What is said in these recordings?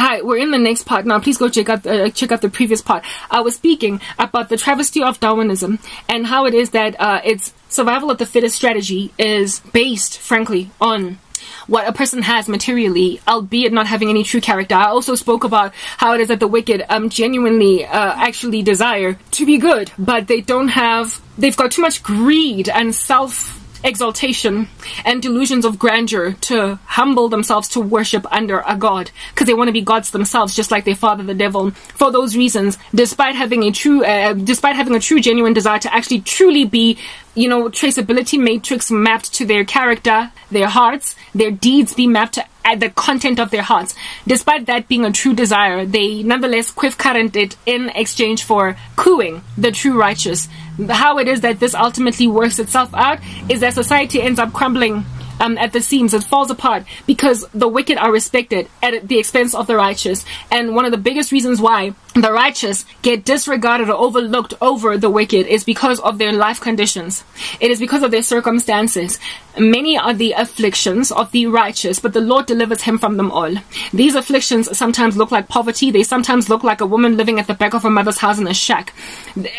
hi, we're in the next part now. Please go check out the, uh, check out the previous part. I was speaking about the travesty of Darwinism and how it is that uh, its survival of the fittest strategy is based, frankly, on what a person has materially, albeit not having any true character. I also spoke about how it is that the wicked um, genuinely uh, actually desire to be good, but they don't have, they've got too much greed and self exaltation and delusions of grandeur to humble themselves to worship under a god because they want to be gods themselves just like their father the devil. For those reasons despite having a true uh, despite having a true genuine desire to actually truly be you know traceability matrix mapped to their character their hearts their deeds be mapped to the content of their hearts. Despite that being a true desire, they nonetheless quiff current it in exchange for cooing the true righteous. How it is that this ultimately works itself out is that society ends up crumbling um, at the seams. It falls apart because the wicked are respected at the expense of the righteous. And one of the biggest reasons why the righteous get disregarded or overlooked over the wicked is because of their life conditions. It is because of their circumstances. Many are the afflictions of the righteous, but the Lord delivers him from them all. These afflictions sometimes look like poverty. They sometimes look like a woman living at the back of her mother's house in a shack.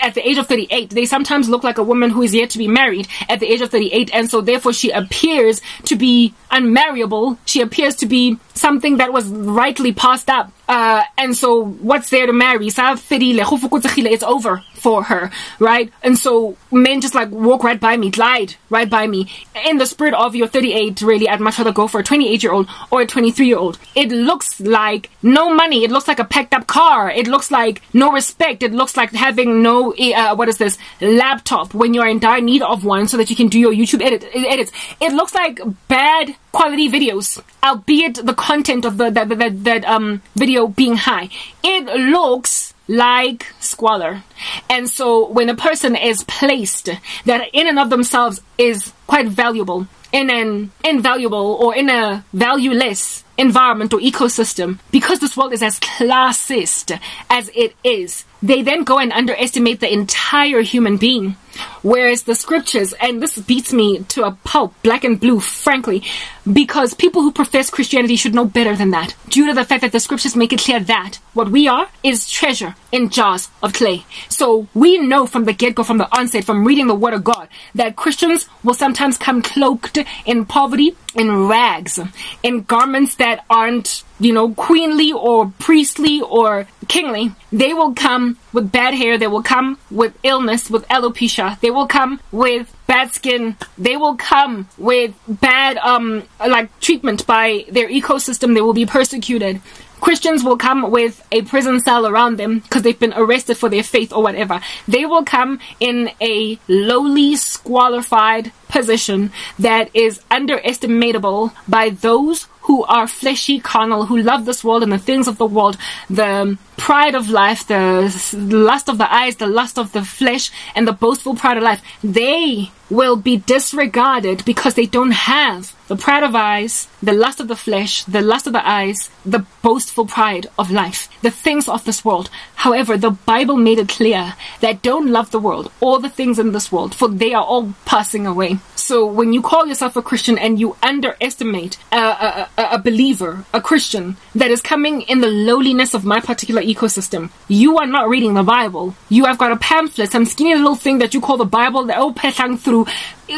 At the age of 38, they sometimes look like a woman who is yet to be married at the age of 38, and so therefore she appears to be unmarriable. She appears to be something that was rightly passed up. Uh, and so what's there to marry? It's over for her, right? And so men just like walk right by me, glide right by me. In the spirit of your 38, really, I'd much rather go for a 28 year old or a 23 year old. It looks like no money. It looks like a packed up car. It looks like no respect. It looks like having no, uh, what is this, laptop when you're in dire need of one so that you can do your YouTube edit, edits. It looks like bad quality videos, albeit the content of the that, that, that um video being high. It looks like squalor. And so when a person is placed that in and of themselves is quite valuable in an invaluable or in a valueless environment or ecosystem, because this world is as classist as it is, they then go and underestimate the entire human being. Whereas the scriptures, and this beats me to a pulp, black and blue, frankly, because people who profess Christianity should know better than that, due to the fact that the scriptures make it clear that what we are is treasure in jars of clay. So we know from the get go, from the onset, from reading the Word of God, that Christians will sometimes come cloaked in poverty, in rags, in garments that aren't you know, queenly or priestly or kingly, they will come with bad hair, they will come with illness, with alopecia, they will come with bad skin, they will come with bad, um, like treatment by their ecosystem, they will be persecuted. Christians will come with a prison cell around them because they've been arrested for their faith or whatever. They will come in a lowly, squalified position that is underestimatable by those who are fleshy, carnal, who love this world and the things of the world, the pride of life, the lust of the eyes, the lust of the flesh, and the boastful pride of life. They will be disregarded because they don't have the pride of eyes, the lust of the flesh, the lust of the eyes, the boastful pride of life, the things of this world. However, the Bible made it clear that don't love the world or the things in this world, for they are all passing away. So when you call yourself a Christian and you underestimate a, a, a, believer, a Christian, that is coming in the lowliness of my particular ecosystem, you are not reading the Bible. You have got a pamphlet, some skinny little thing that you call the Bible that oh petang through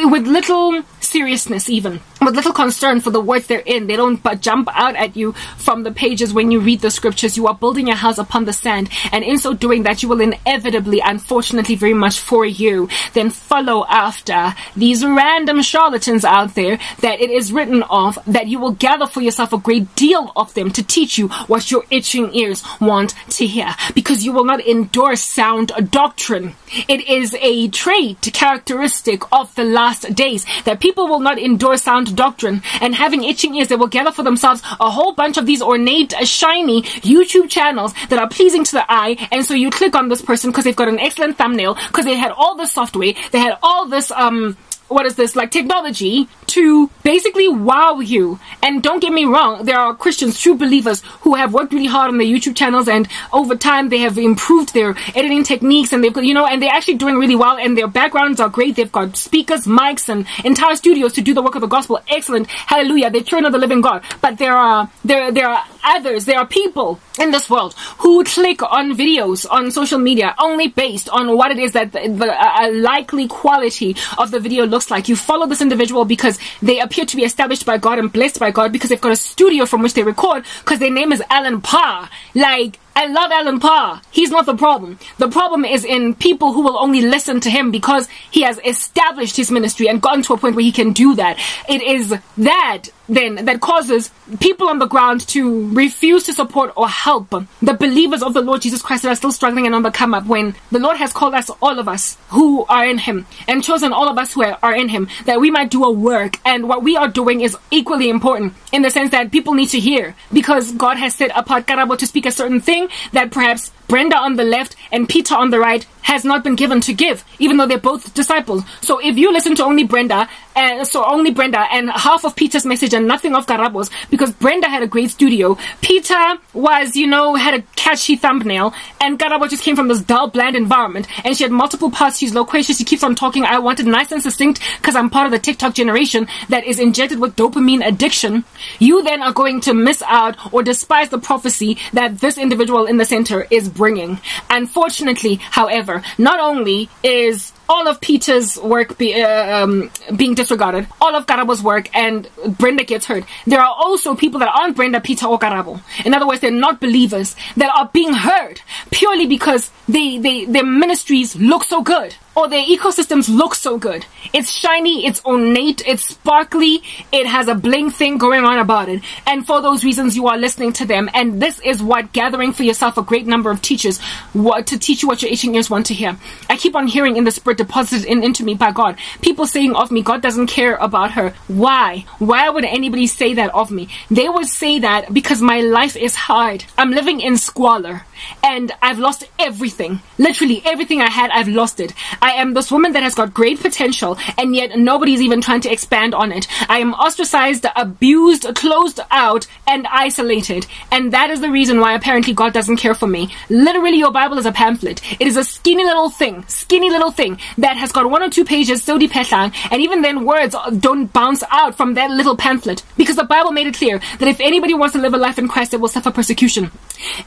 with little seriousness even with little concern for the words they're in. They don't but jump out at you from the pages when you read the scriptures. You are building your house upon the sand and in so doing that you will inevitably unfortunately very much for you then follow after these random charlatans out there that it is written of that you will gather for yourself a great deal of them to teach you what your itching ears want to hear because you will not endorse sound doctrine. It is a trait characteristic of the last days that people will not endure sound doctrine and having itching ears they will gather for themselves a whole bunch of these ornate shiny youtube channels that are pleasing to the eye and so you click on this person because they've got an excellent thumbnail because they had all this software they had all this um what is this like technology to basically wow you. And don't get me wrong there are christians true believers who have worked really hard on their youtube channels and over time they have improved their editing techniques and they've you know and they're actually doing really well and their backgrounds are great. They've got speakers mics and entire studios to do the work of the gospel. Excellent. Hallelujah. They're children of the living god. But there are there there are others, there are people in this world who click on videos on social media only based on what it is that the, the likely quality of the video looks like. You follow this individual because they appear to be established by God and blessed by God because they've got a studio from which they record because their name is Allen Parr. Like, I love Allen Parr. He's not the problem. The problem is in people who will only listen to him because he has established his ministry and gotten to a point where he can do that. It is that then that causes people on the ground to refuse to support or help the believers of the Lord Jesus Christ that are still struggling and on the come up when the Lord has called us, all of us who are in Him, and chosen all of us who are in Him, that we might do a work. And what we are doing is equally important in the sense that people need to hear because God has set apart Karabo to speak a certain thing that perhaps Brenda on the left and Peter on the right has not been given to give, even though they're both disciples. So if you listen to only Brenda, and so only Brenda and half of Peter's message and nothing of Karabo's, because Brenda had a great studio, Peter was, you know, had a catchy thumbnail, and Karabo just came from this dull, bland environment, and she had multiple parts. She's loquacious. She keeps on talking. I wanted nice and succinct because I'm part of the TikTok generation that is injected with dopamine addiction. You then are going to miss out or despise the prophecy that this individual in the center is bringing. Unfortunately, however, not only is all of Peter's work be, uh, um, being disregarded, all of Karabo's work, and Brenda gets hurt. There are also people that aren't Brenda, Peter, or Garabo. In other words, they're not believers that are being hurt purely because they, they, their ministries look so good or their ecosystems look so good. It's shiny, it's ornate, it's sparkly, it has a bling thing going on about it. And for those reasons, you are listening to them. And this is what gathering for yourself a great number of teachers what, to teach you what your itching ears want to hear. I keep on hearing in the spirit deposited in, into me by God, people saying of me, God doesn't care about her. Why? Why would anybody say that of me? They would say that because my life is hard. I'm living in squalor and I've lost everything. Literally everything I had, I've lost it. I am this woman that has got great potential and yet nobody's even trying to expand on it. I am ostracized, abused, closed out, and isolated. And that is the reason why apparently God doesn't care for me. Literally, your Bible is a pamphlet. It is a skinny little thing, skinny little thing that has got one or two pages, so petlang, and even then words don't bounce out from that little pamphlet. Because the Bible made it clear that if anybody wants to live a life in Christ, they will suffer persecution.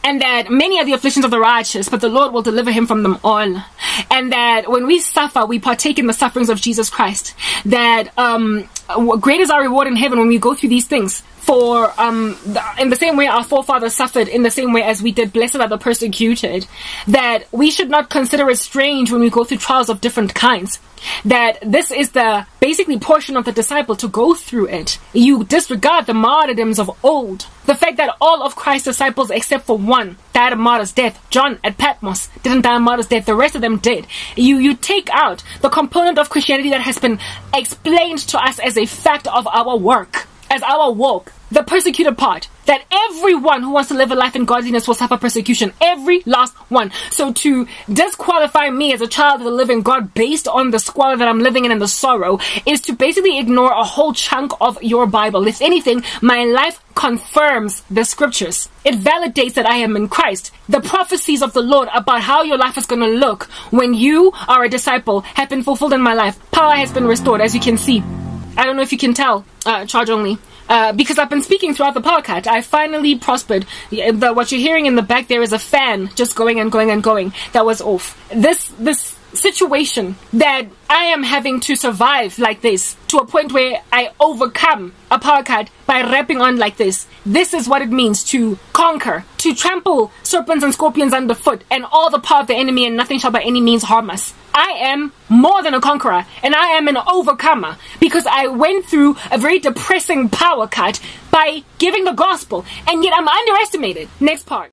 And that many are the afflictions of the righteous, but the Lord will deliver him from them all. And that when we suffer, we partake in the sufferings of Jesus Christ. That um, great is our reward in heaven when we go through these things for um, in the same way our forefathers suffered in the same way as we did blessed are the persecuted that we should not consider it strange when we go through trials of different kinds. That this is the basically portion of the disciple to go through it. You disregard the martyrdoms of old. The fact that all of christ's disciples except for one died a martyr's death john at patmos didn't die a martyr's death the rest of them did. You you take out the component of christianity that has been explained to us as a fact of our work as our walk, the persecuted part, that everyone who wants to live a life in godliness will suffer persecution. Every last one. So to disqualify me as a child of the living God based on the squalor that I'm living in and the sorrow is to basically ignore a whole chunk of your Bible. If anything, my life confirms the scriptures. It validates that I am in Christ. The prophecies of the Lord about how your life is going to look when you are a disciple have been fulfilled in my life. Power has been restored, as you can see. I don't know if you can tell, uh, charge only. Uh, because I've been speaking throughout the podcast. I finally prospered. The, what you're hearing in the back there is a fan just going and going and going. That was off. This, this situation that I am having to survive like this to a point where I overcome a podcast by rapping on like this. This is what it means to conquer, to trample serpents and scorpions underfoot and all the power of the enemy and nothing shall by any means harm us. I am more than a conqueror and I am an overcomer because I went through a very depressing power cut by giving the gospel and yet I'm underestimated. Next part.